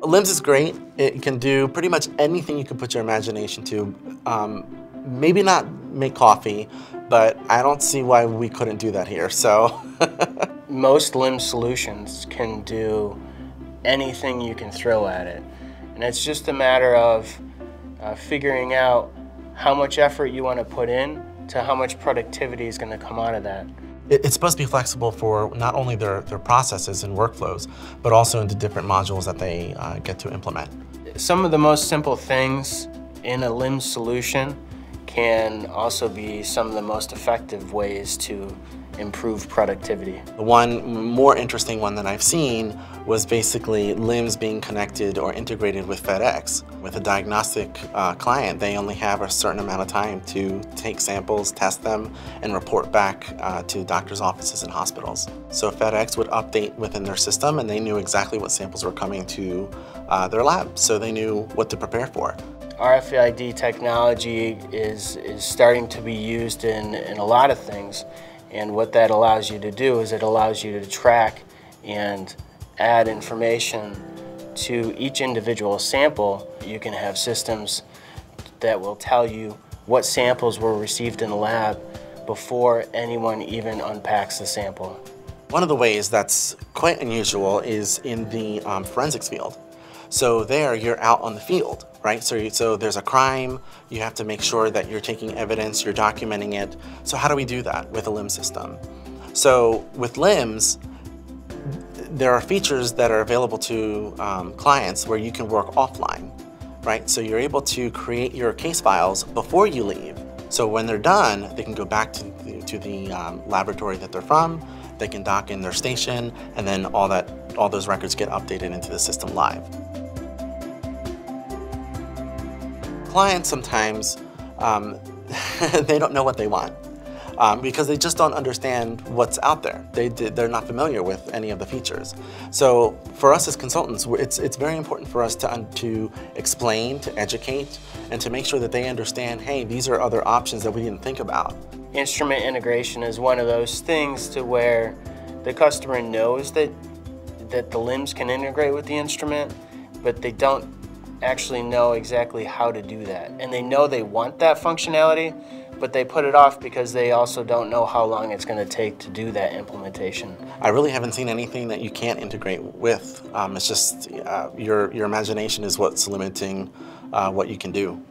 LIMS is great. It can do pretty much anything you can put your imagination to. Um, maybe not make coffee, but I don't see why we couldn't do that here. So most LIMS solutions can do anything you can throw at it. And it's just a matter of uh, figuring out how much effort you want to put in to how much productivity is going to come out of that. It's supposed to be flexible for not only their, their processes and workflows, but also into different modules that they uh, get to implement. Some of the most simple things in a LIMS solution can also be some of the most effective ways to improve productivity. The one more interesting one that I've seen was basically LIMS being connected or integrated with FedEx. With a diagnostic uh, client, they only have a certain amount of time to take samples, test them, and report back uh, to doctors' offices and hospitals. So FedEx would update within their system and they knew exactly what samples were coming to uh, their lab, so they knew what to prepare for. RFID technology is, is starting to be used in, in a lot of things. And what that allows you to do is it allows you to track and add information to each individual sample. You can have systems that will tell you what samples were received in the lab before anyone even unpacks the sample. One of the ways that's quite unusual is in the um, forensics field. So there you're out on the field, right? So, so there's a crime, you have to make sure that you're taking evidence, you're documenting it. So how do we do that with a LIMS system? So with LIMS, there are features that are available to um, clients where you can work offline, right? So you're able to create your case files before you leave. So when they're done, they can go back to the, to the um, laboratory that they're from, they can dock in their station, and then all that, all those records get updated into the system live. Clients sometimes, um, they don't know what they want. Um, because they just don't understand what's out there. They, they're not familiar with any of the features. So for us as consultants, it's, it's very important for us to, to explain, to educate, and to make sure that they understand, hey, these are other options that we didn't think about. Instrument integration is one of those things to where the customer knows that, that the LIMS can integrate with the instrument, but they don't actually know exactly how to do that. And they know they want that functionality, but they put it off because they also don't know how long it's going to take to do that implementation. I really haven't seen anything that you can't integrate with. Um, it's just uh, your, your imagination is what's limiting uh, what you can do.